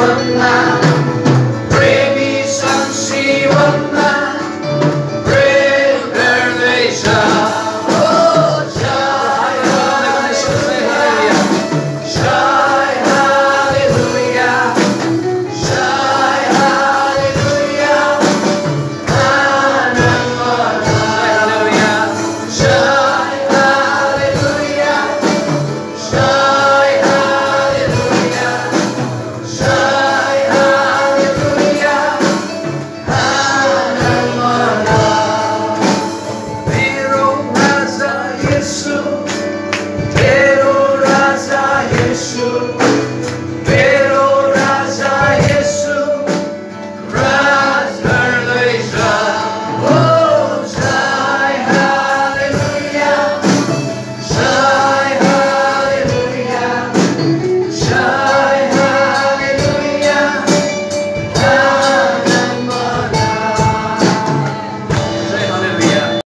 Mama. Senhor.